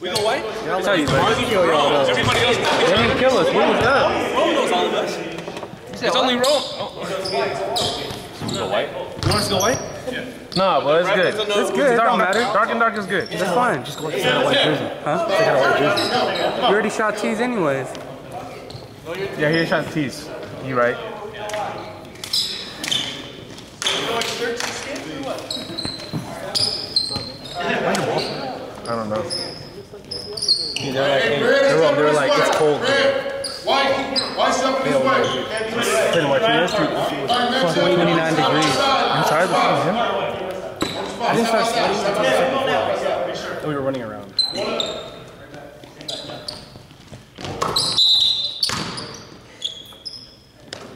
We go white? Yeah, I'll tell you, but kill y'all though. Everybody else. They didn't kill us. What was that? Rome knows all of us. It's only Rome. Oh. Go white. You want us to go white? Yeah. Nah, but it's good. It's good. It Dark, don't matter. dark. Dark and dark is good. That's fine. Just go take out a white jersey. Huh? Take out a white jersey. You already shot tees anyways. Yeah, here's shot tees. You right. I don't know. They're like, hey, they're, all- they're like, it's cold. Why? Why something is white? Playing what years? Fucking 29 degrees. I'm tired of seeing him. I didn't start sweating until the second quarter. Oh, we were running around.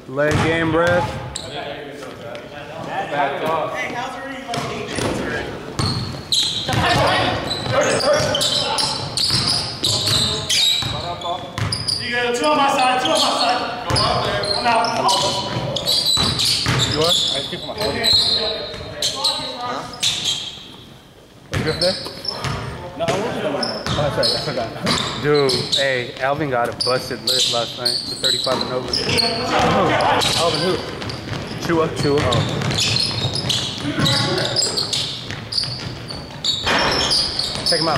Leg game, breath. You got two on my side, two on my side. Go out there. I'm out. You are? I keep my phone. You good there? No, I wasn't on my Oh, that's right. I forgot. Dude, hey, Alvin got a busted lip last night. The 35 and over. Oh, Alvin who? Chua. Chua. Check him out.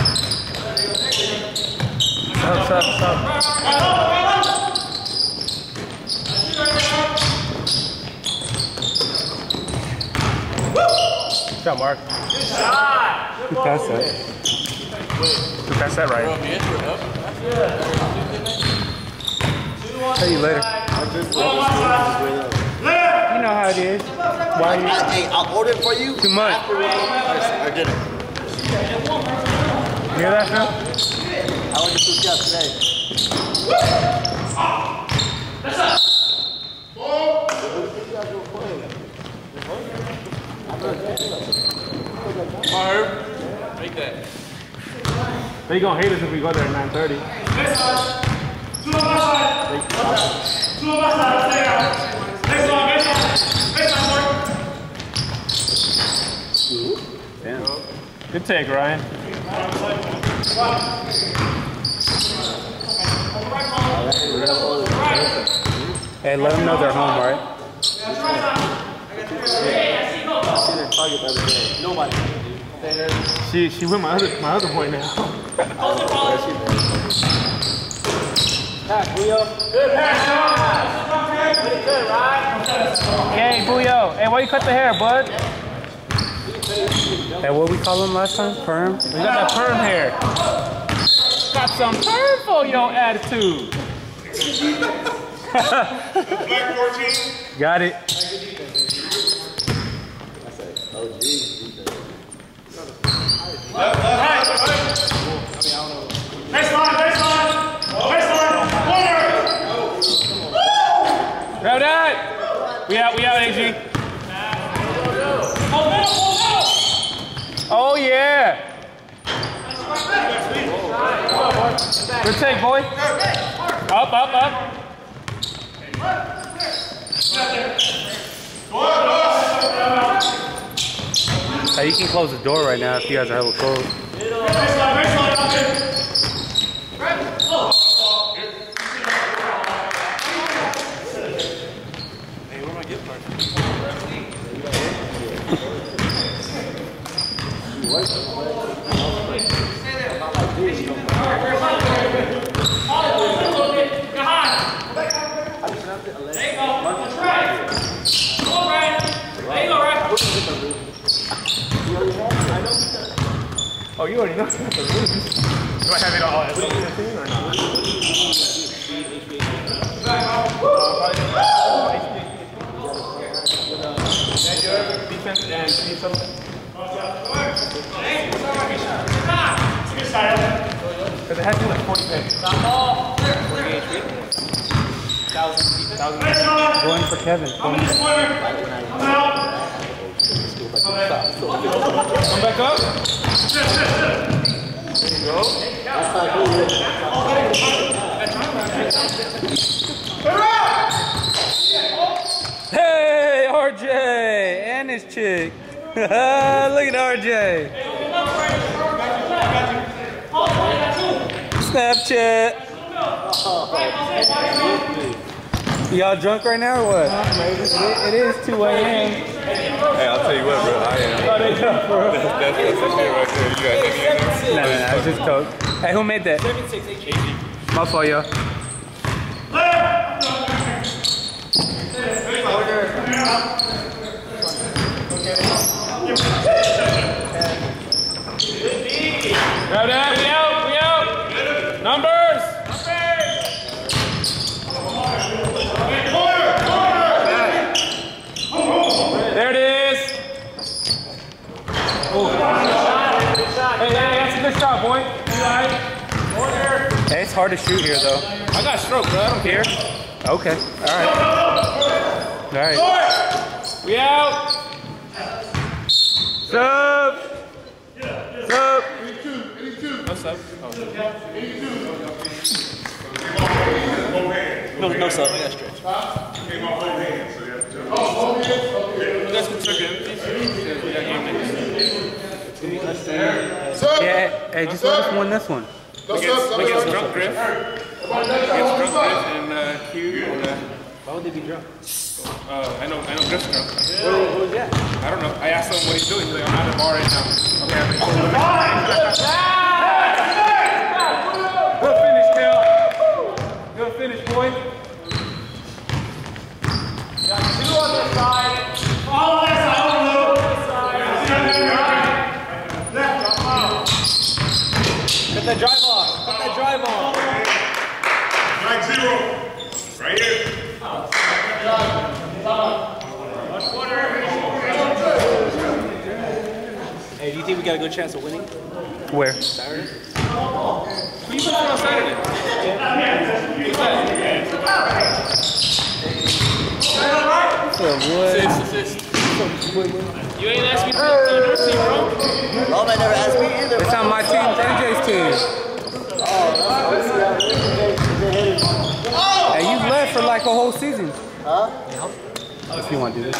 Stop, stop, stop. Good job, Mark. Who passed that? Who passed that right? Tell you later. You know how it is. Why you? Hey, I'll order it for you. Too much. I did it. Hear that, Phil? I ordered two scouts today. Make that. They gonna hate us if we go there at 9:30. Next one. Two on my side. Two on my side. Stay out. Next one, next one. Next one, boy. Damn. Good take, Ryan. Hey, let them know they're home, all right? I seen her target the other day. Nobody. She she went my other my other boy now. Hey, Booyo. Hey, why you cut the hair, bud? Hey, what we call them last time? Perm? We got that perm hair. Got some perm for your attitude. Black 14. Got it. One. Corner. Grab that. We out, we out, AG. Middle, oh, yeah. Good take, boy. Up, up, up. Hey, you can close the door right now if you guys are hella cold. Next one, next one. Up there. Oh, you already know the. Do I have it all as a team or not? Defense uh, and see something? Because it to be like 40 picks. Thousand. Next one. Going for Kevin. I'm in this corner. I'm out. Come back up. Hey, RJ! And his chick. Look at RJ. Snapchat. Y'all drunk right now or what? It, it is 2 a.m. Hey, I'll tell you what, bro. I am. Oh, they drunk, bro. That's, that's, that's the shit right there. You got any in there? No, no, no, it's just Coke. Hey, who made that? My fault, y'all. Grab that. We out. We out. Numbers. There it is. Oh. Hey, hey, that's a good shot, boy. You all right? Hey, it's hard to shoot here, though. I got stroke, bro. I don't care. Okay, all right. All right. We out. Sub! Sub! What's up? No, no, sir. I got stretch. You guys can check it. We got game next. Sir. Yeah, hey, just let us win this one. No. Against, No, against. Drunk Griff. Against Drunk Griff and uh, Q. And, uh, Why would they be drunk? Uh, I know, I know Griff's drunk. What, what was that? I don't know. I asked him what he's doing. He's like, I'm at the bar right now. Okay. Good finish, Kel. Good finish, boy. All on that side, all on Cut that drive off. Cut that drive off. Nine zero. Right here. Hey, do you think we got a good chance of winning? Where? Who you put on Saturday? Who's that? Assist, assist. You ain't asked me to play on your team, bro. Oh, man, never asked me either. It's on my team, AJ's team. Oh. Hey, you left for like a whole season. Huh? Oh, if you want to do this.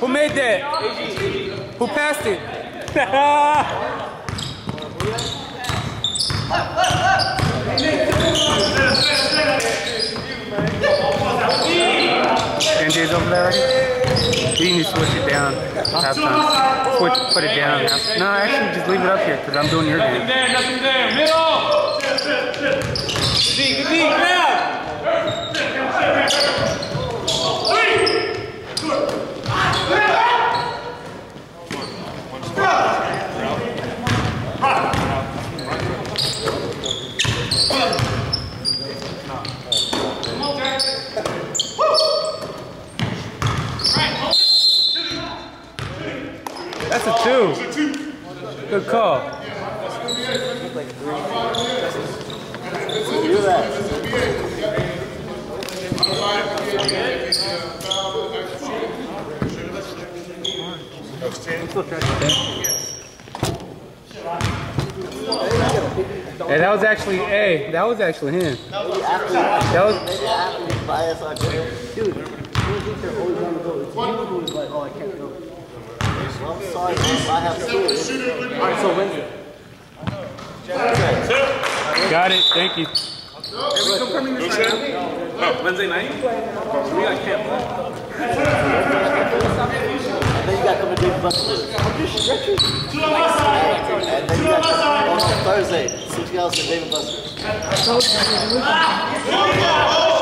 Who made that? Who passed it? NJ's over there already? You need to switch it down halftime. Switch, put it down. Half. No, actually, just leave it up here because I'm doing your Nothing there, nothing there. Middle. Deep, deep, grab. That's a two. Good call. Do that. Was actually, hey, that was actually him. That was, Dude, I have school. All right, so Got it. Thank you. Wednesday night? For me, I can't. then you got to come to David I'm just stretching. To the west side. You on Thursday, 6 gals and Dave & Buster's. I told you. Ah, here we go. Oh,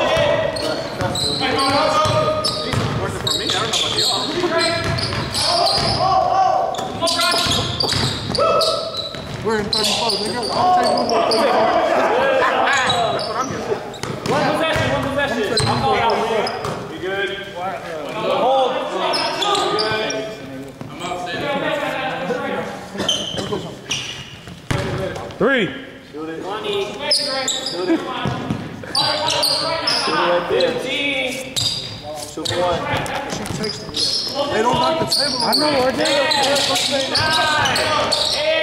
shit. 30 foes, nigga. I'll take one more 30 That's what I'm here for. One possession, one possession. I'm going out here. You good? What? Uh, Hold. Three. Shoot it. Money. Shoot it. Shoot it right there. Shoot one. She takes them. They don't knock the table. I know. I did. Nine. Eight.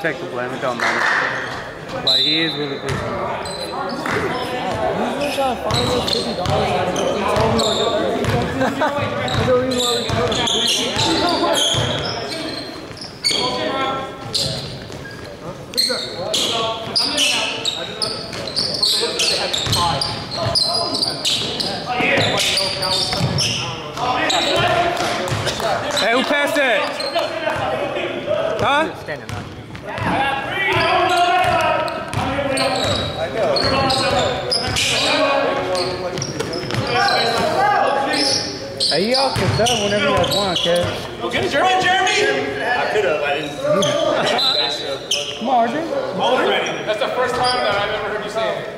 Take the blame, it don't matter. But he is really good. hey, who passed that? Huh? Standing up. Hey, y'all can sub whenever you guys want, okay? Get it, Jeremy. Jeremy. I could have. I didn't. Come on, RJ. That's the first time that I've ever heard you say it.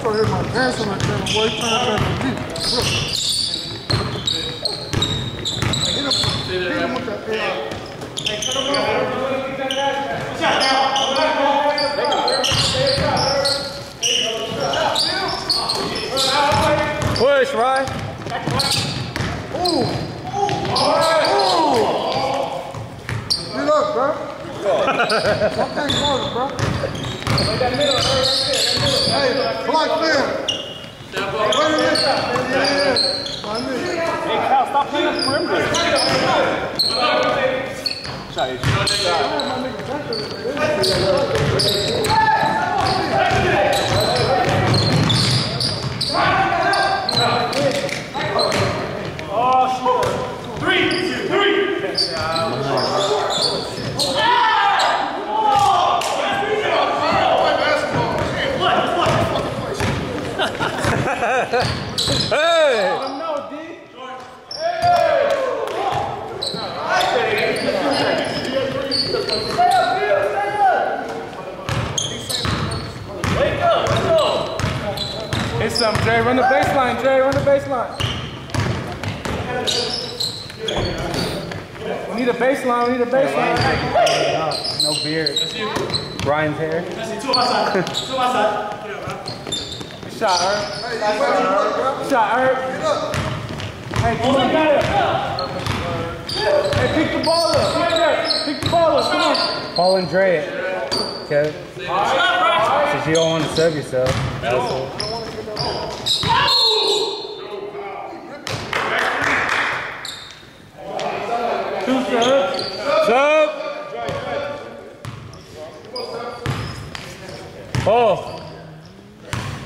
started hitting my pants on that camera, boy. He trying to try to beat. Hit him, hit him with that AR. Push, right? Get up, bro. Something going, bro. Hey, block them. Wait a minute. Yeah, yeah. My nigga. Hey! It's something, Jay. Run the baseline, Jay. Run the baseline. We need a baseline. We need a baseline. No beard. Ryan's hair. Good shot, Herb. Good shot, Herb. Hey, come on, got it. Hey, pick the ball up. Pick the ball up. Come on. Paul and Dre. Okay? Since you don't want to sub yourself. All. Two subs. Sub. Oh.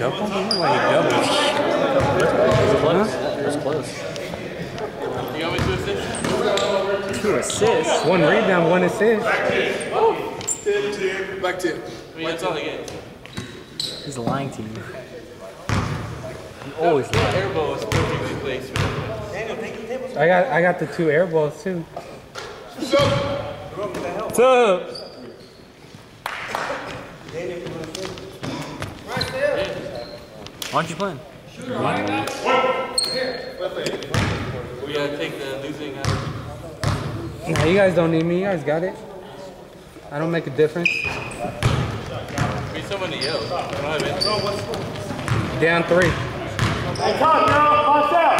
double? You look like you double. That's close. You want me to assist? Two assists. One rebound, one assist. Back tip. I mean, that's all I get. He's lying to you. You always lie. Airball is perfectly placed. I got I got the two air balls too. Subs. Why aren't you playing? We gotta take the losing out. No, you guys don't need me. You guys got it. I don't make a difference. We need someone to yell. I don't have it. Down three. Hey, come, girl. Watch out.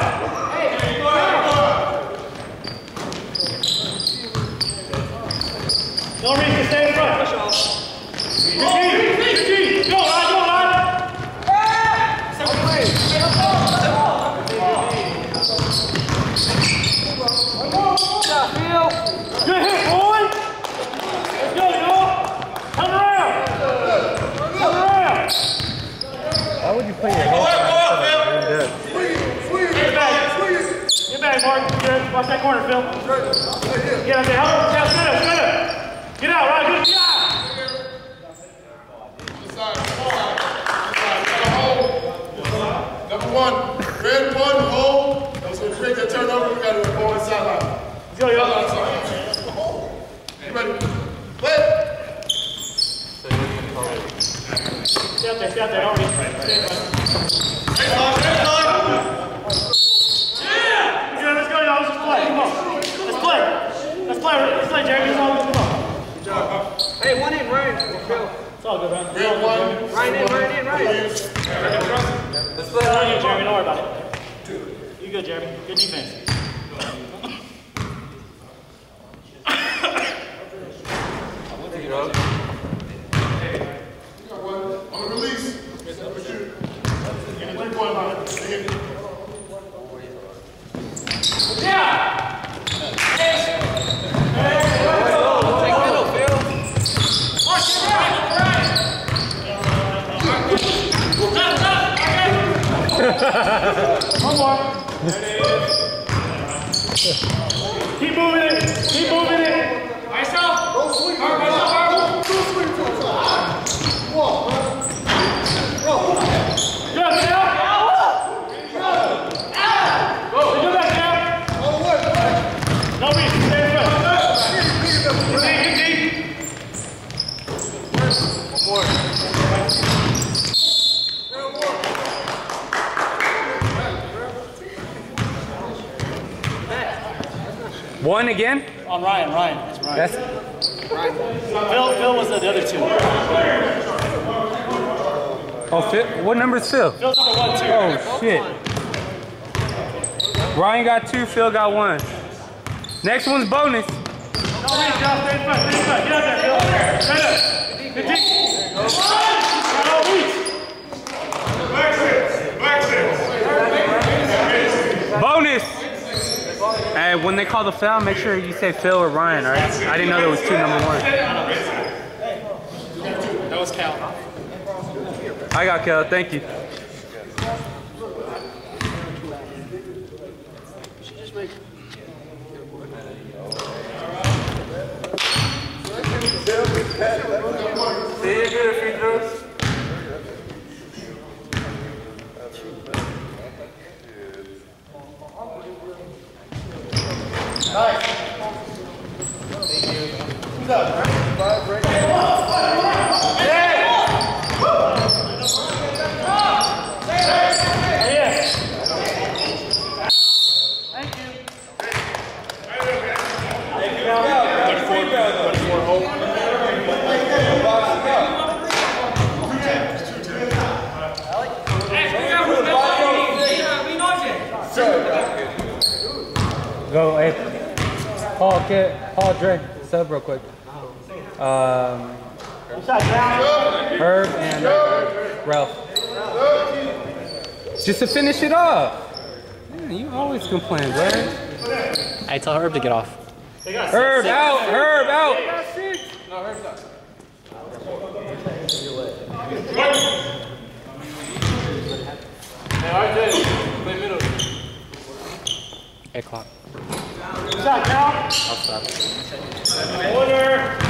No reason to stay in front. Good team. Good team. Go, Ryan. Go, Ryan. Good hit, boy. Let's go, y'all. Turn around. Turn around. Why would you play your head? Get back. Get back, Mark. You Good. Watch that corner, Phil. Get out there. Help. Yeah, good up, good up. Get out, right? Good job. Number one, red one, hold. That was going to create that turnover. We got to go on the sideline. Let's y'all. Ready? Play. Stay out there, stay out there. Don't. Stay in front. Good, let's go, y'all. Let's just play. Come on. Let's play. Let's play. Let's play, Jeremy. Come on. Come on. Hey, one in, Ryan. It's all good, man. Red one. Ryan in, Ryan in, Ryan. Let's play. Don't get Jeremy. Don't worry about it. You good, Jeremy. Good defense. On the release. Number two. Three point line. Hit. One more. Keep moving. Keep moving One again? On Ryan, Ryan. That's Ryan. That's Ryan. Phil, Phil was the other two. Oh, Phil, what number is Phil? Phil's number one, two. Oh, shit. One. Ryan got two, Phil got one. Next one's bonus. No, stay in front, stay in front. Get out there, Phil. 15. Hey, when they call the foul, make sure you say Phil or Ryan, alright? I didn't know there was two number one. That was Cal. I got Cal. thank you. See you Go, hey. Paul, get, Paul, Dre, sub real quick. Um, Shot down. Herb and uh, Ralph. Just to finish it off. Man, you always complain, bro. I tell Herb to get off. Herb out, Herb out. Hey, RJ, play middle. Eight o'clock. Shot down. I'll stop. Order.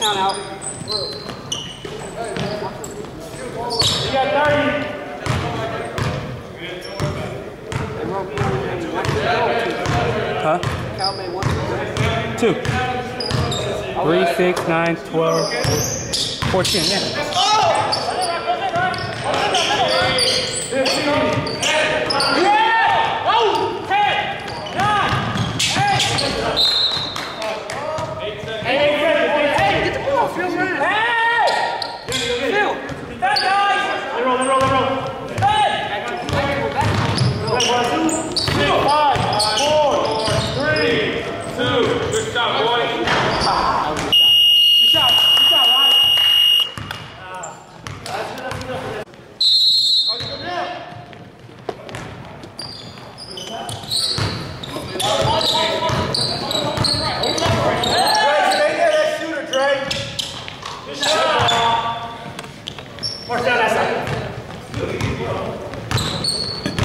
count out. You got 30. Huh? Two. Yeah. Fifteen.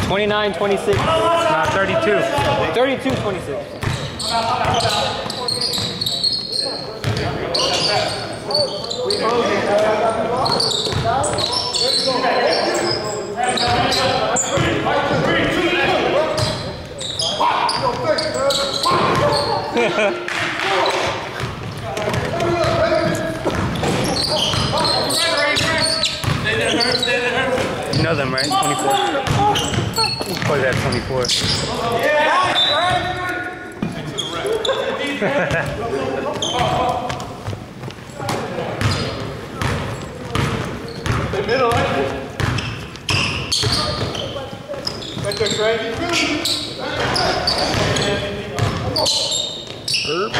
29 26. Not 32. 32 26. you know them, right? 24. Play that 24. the middle, right? Right there, Craig. Herb.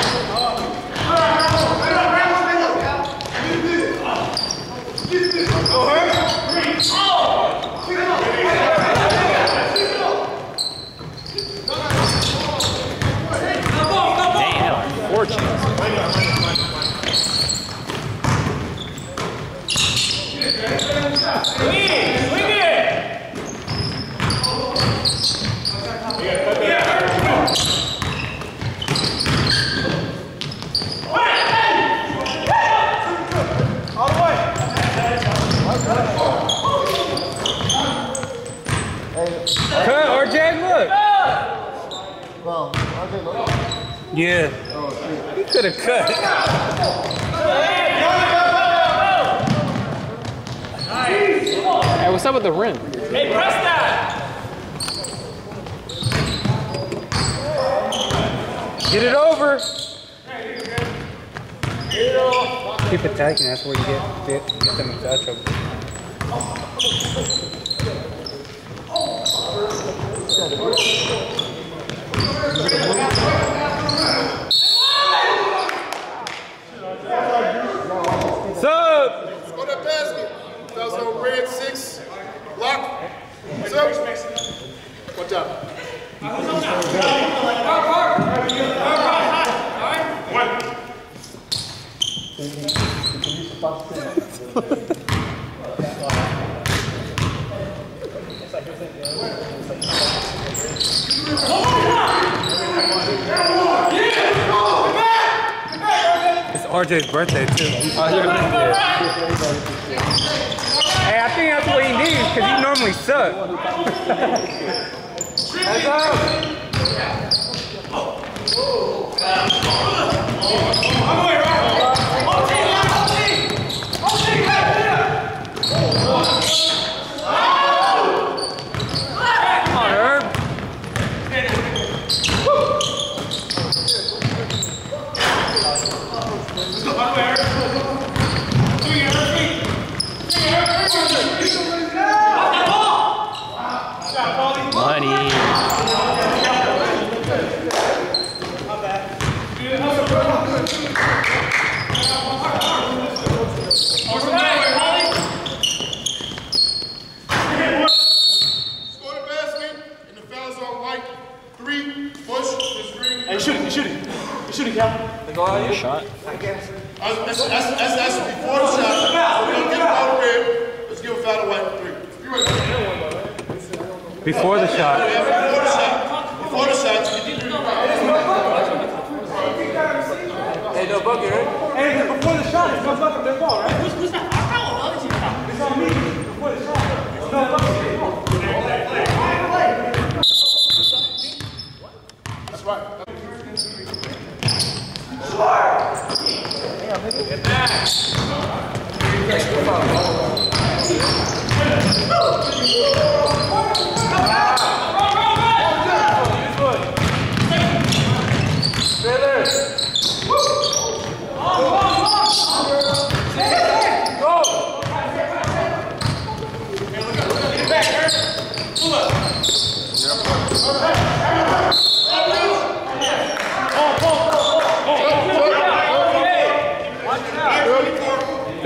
birthday, too.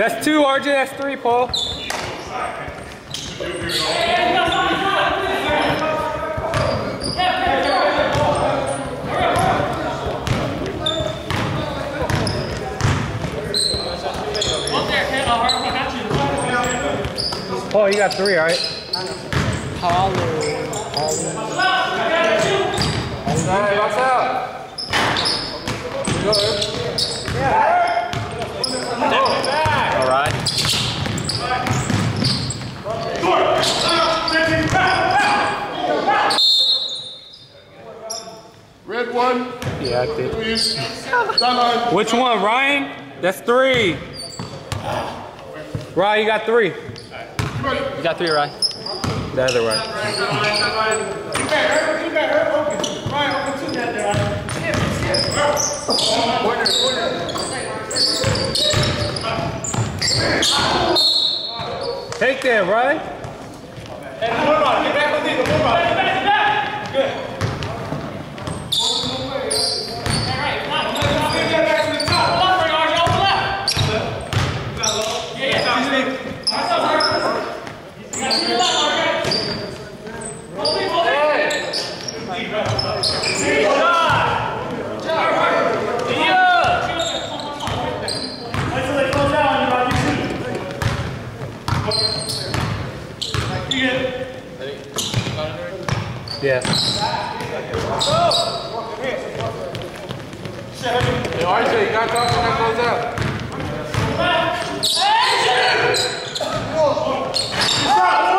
That's two, RJ, that's three, Paul. Paul, you got three, all right? Hey, out. All one, Yeah, I did. please. Which one, Ryan? That's three. Ryan, you got three. You got three, Ryan. The other way. Take that, right? Yeah. Hey, RJ, you got talk when that goes out. Damn.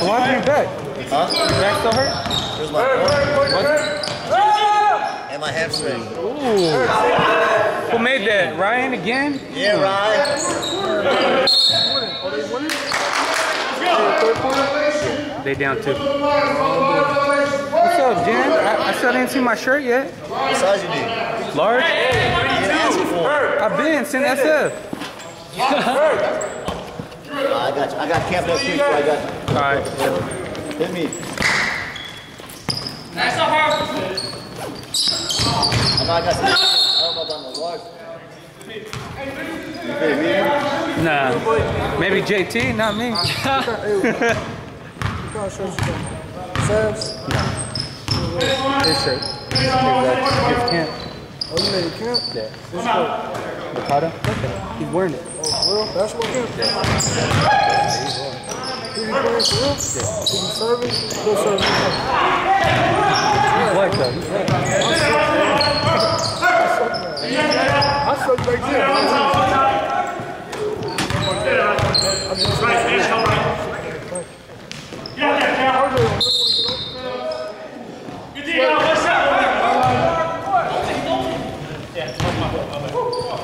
Why are you back? Huh? Your back still hurt? Here's my and my hamstring. Ooh. Who made that? Ryan again? Yeah, Ryan. They down two. What's up, Jen? I, I still didn't see my shirt yet. What size you need? Large? You didn't ask me for it. I've been since SF. I got you. I got camp next week, so I got you. All right. Hit me. I know I got some. I don't know about my large. Hey. Nah. Maybe JT, not me. His shirt. His camp. Oh, you made a camp? Yeah. This shirt. Ricardo? He's wearing it. Oh, real? Basketball camp?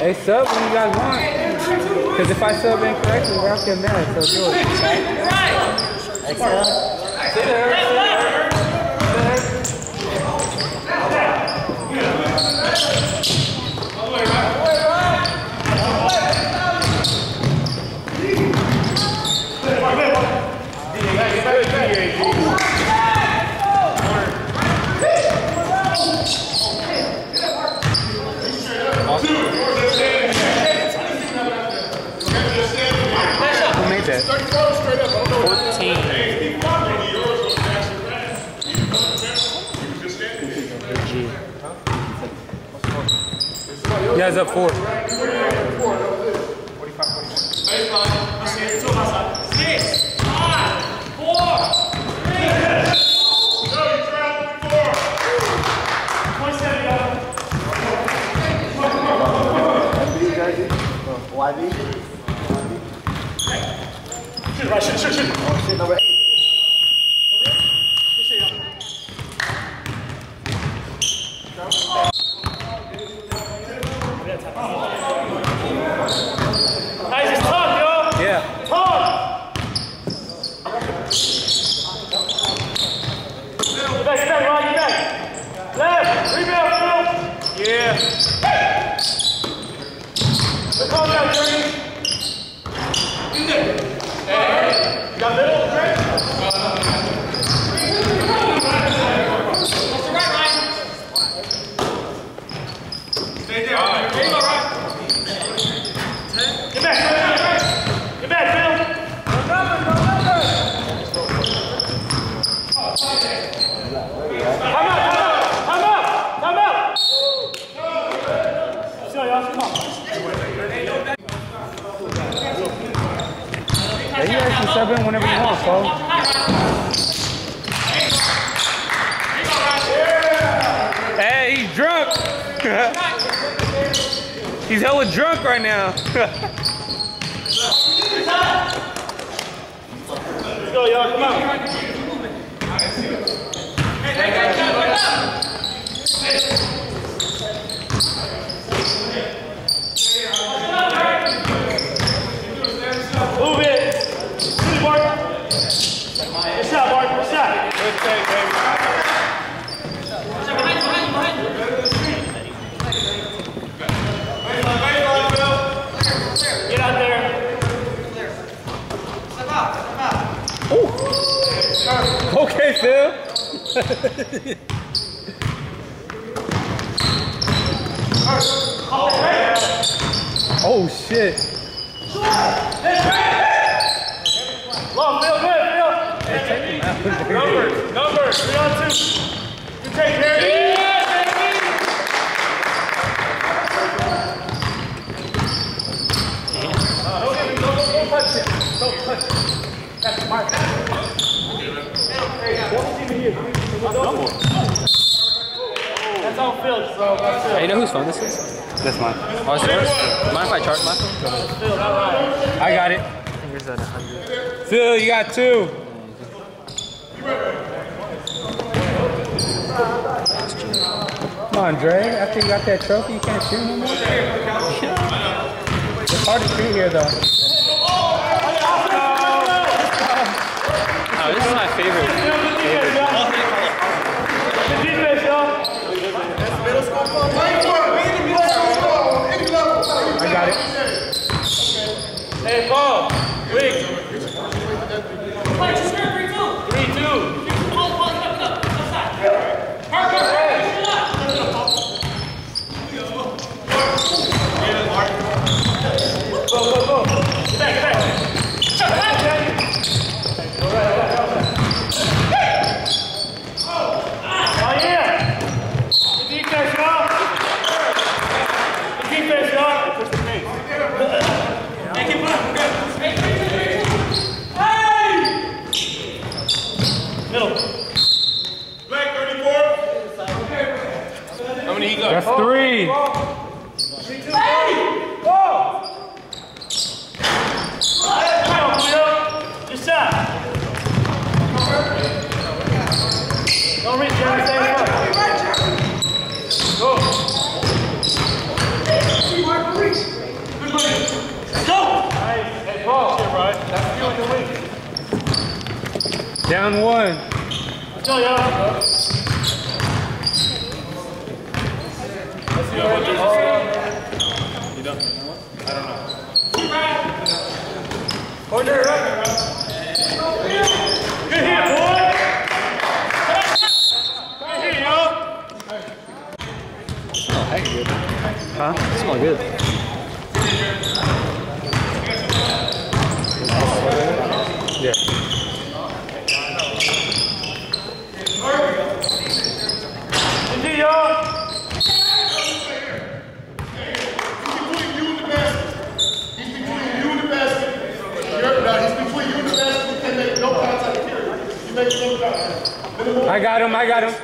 Hey, sub when you guys want. Because if I sub incorrectly, we're out going mad so do it. Sit there. Who guys up four. Shoot, right, shoot, shoot, shoot. Oh, shit, number eight. Yeah. Hey. Calm down, Jeremy. You got middle, Greg? Get back, get back. Get back, Phil. Time out, time out, time out, time out. Let's go, y'all, come on. Yeah, you guys can sub in whenever you want, folks. Hey, he's drunk. he's hella drunk right now. Let's go, y'all, come on. Move it. Good, Mark. Good shot, Mark. Good shot. Good take, baby. Get out there. Okay, Phil. oh shit. Long, Phil, good, Phil. Numbers, numbers, three on two. Good take, Harry. That's all Phil, so that's Hey, you know whose phone this is? That's mine. Oh, it's yours? Mind if I charge my phone? Phil, not right. I got it. Here's at 100. Phil, you got two. Come on, Dre. After you got that trophy, you can't shoot no more? It's hard to shoot here, though. Oh, this is my favorite. Good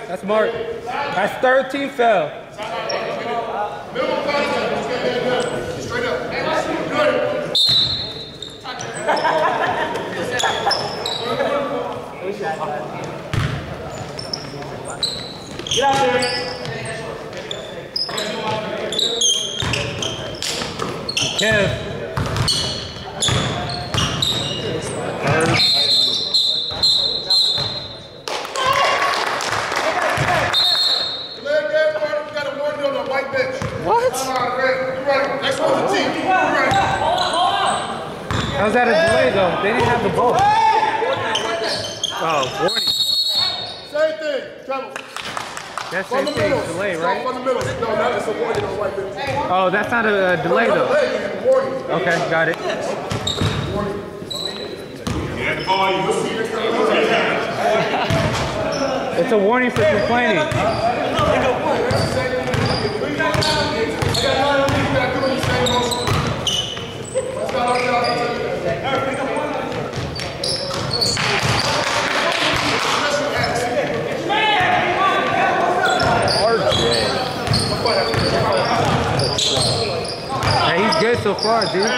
That's Mark. That's 13 Fell. Straight up. Get out there. Kev. How's that a delay though? They didn't have the ball. Oh, warning. Same thing, trouble. That's same thing, delay, right? Oh, that's not a, a delay though. Okay, got it. it's a warning for complaining. É, so far, dude. He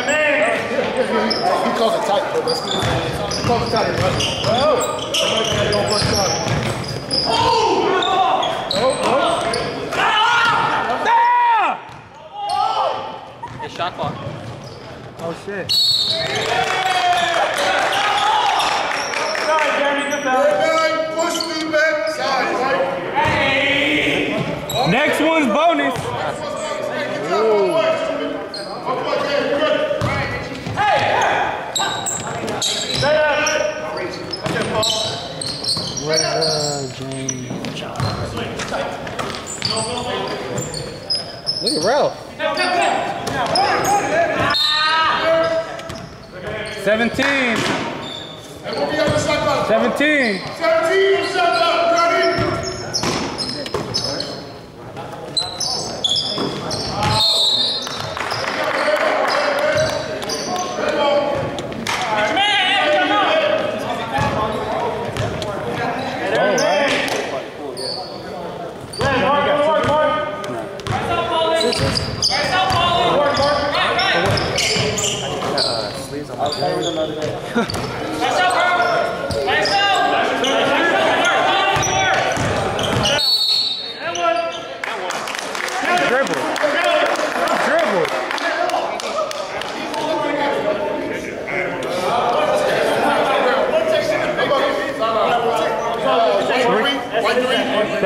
calls it tight, bro. He calls it tight, bro. Oh! আছে 17. 17. 17.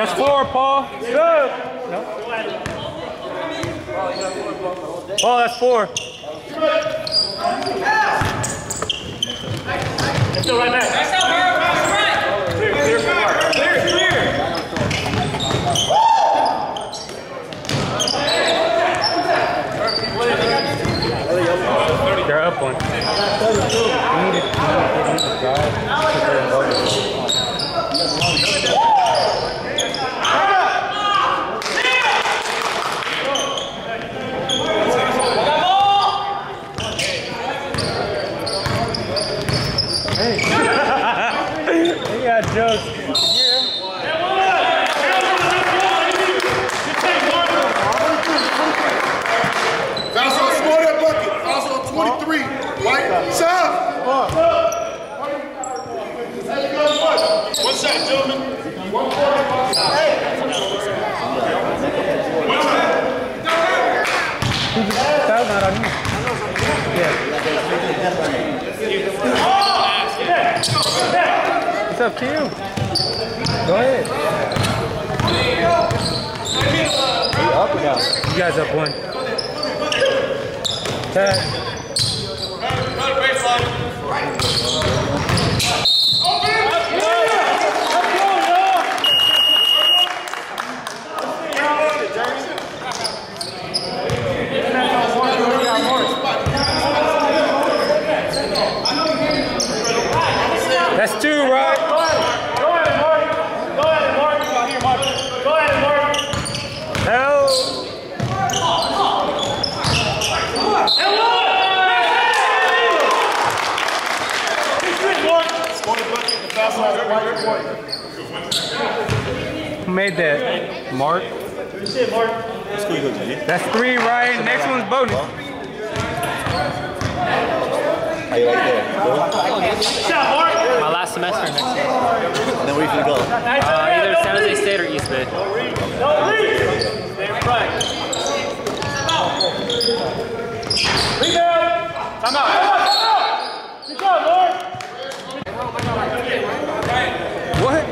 That's floor, Paul. Good. No? Paul, that's four. That's still right back. That's not hard. That's right. Clear, clear, clear, clear. They're up one. Up to you. Go ahead. Up or down? You guys up one. Tag. That's two, right? Go ahead. Go ahead, Mark. Go ahead, Mark. Here, Mark. Go ahead, Mark. Hell. Score the bucket, the foul line, right point. Who made that? Mark. Good shit, Mark. That's three, right? Next one's bonus. How you like that? Shot, Mark. My last semester next year. And then where you finna go? Uh, either San Jose. State or East Bay. Don't reach. Stay right. Rebound. Time out. Time out. Good job, Mark. What?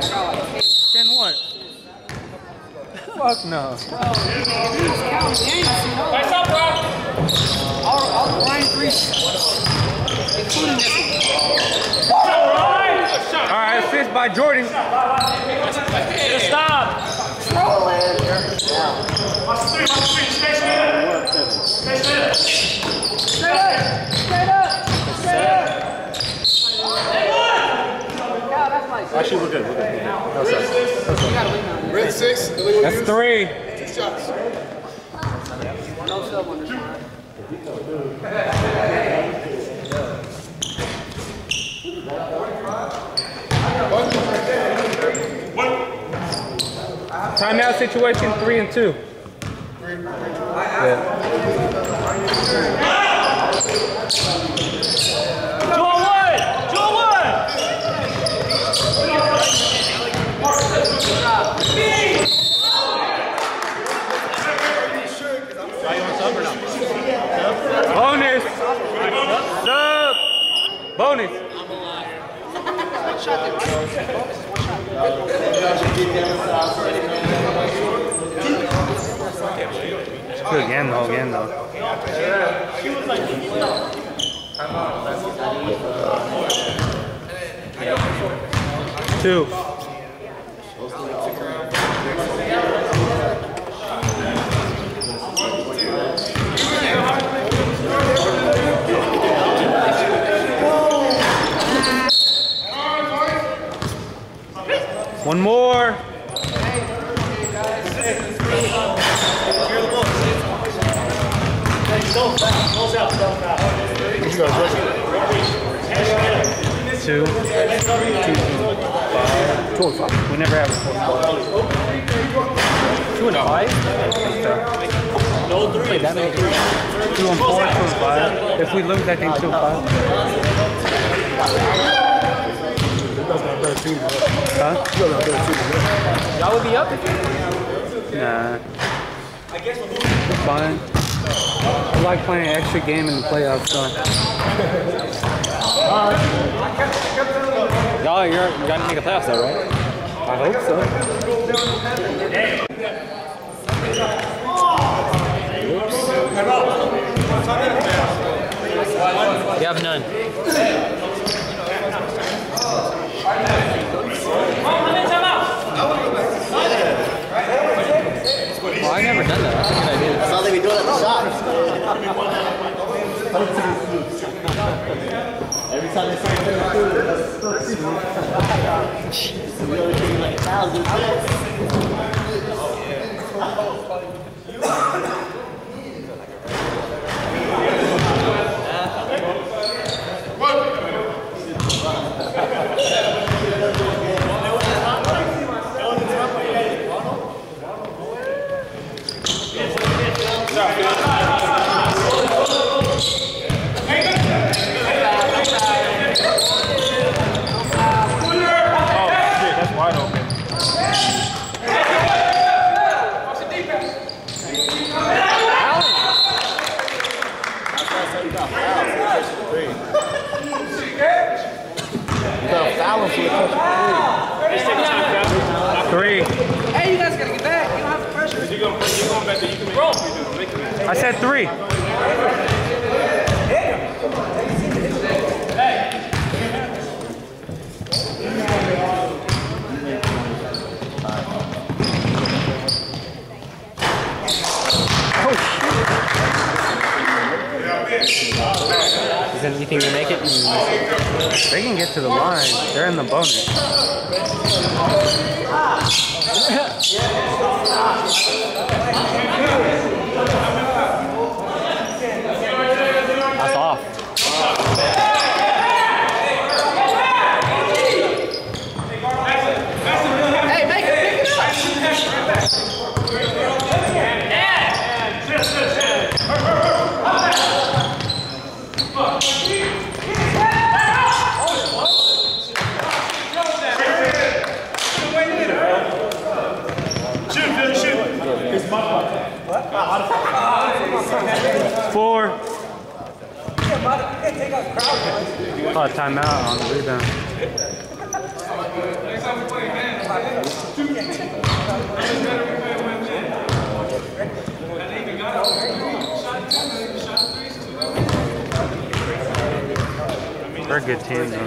Then what? Fuck no. Nice up, bro. All, all the line threes, including this one. All right. All right, assist by Jordan. Stop. Trolling. Watch the three. Watch the three. Space middle. Space middle. Straight up. Straight up. Straight up. Yeah, that's nice. Actually, we're good. We're good. You gotta win now. Red six, illegal That's use, three. two shots. No sub on this one. Timeout situation, three and two. Two on one. Two on one. Bonus. Sub. Bonus. One shot there. Bonus is one shot. Good again though, again though. Two. One more. Two. Two. Two and five. We never have a four. Two and five? Wait, that many? Two and four, two and five. If we lose, I think two and five. A better team. Huh? You got a better team. Y'all would be up if you Nah. It's fine. I like playing an extra game in the playoffs, so. Y'all, you're, to make the playoffs though, right? I hope so. You have none. I never done that. That's a good idea. That's all they be doing at the shops. Every time they say they're food, that's so really taking like a thousand three. The foul for the touch three. Hey, you guys gotta get back. You don't have the pressure. You're going back there. You can make Bro. I said three. Is anything to make it? They can get to the line. They're in the bonus. That's off. Hey, make it, pick it up. Shoot, Phil, shoot. Four. Oh, timeout on the rebound. They're a good team, though.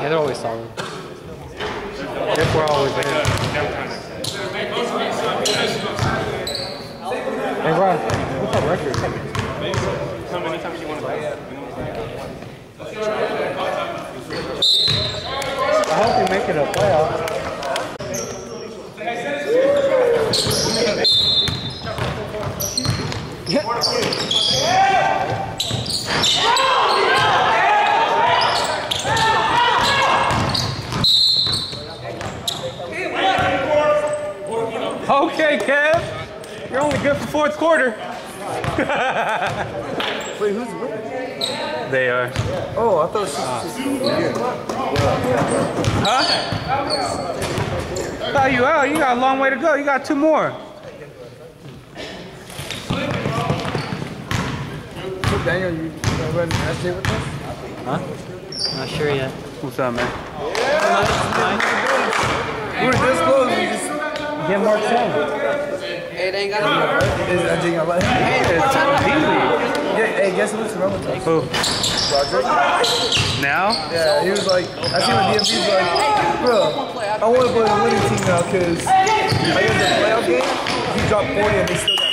Yeah, they're always solid. If we're always in. Hey, Ron, what's our record? How many times you want to play? I hope we make it a playoff. Okay, Kev. You're only good for fourth quarter. Wait, who's winning? They are. Oh, I thought she was Huh? Oh, you out. You got a long way to go. You got two more. So Daniel, you gonna run SJ with us? Huh? Not sure yet. What's up, man? We were this close. We just Get Mark Sam. Hey, they ain't got no. is SJ gonna let him? Yeah, hey, guess what's wrong with us? Who? Roderick. Now? Yeah, he was like, I see when DMV was like, bro, I want to play the winning team now because I got the playoff game. He dropped 40 and they still got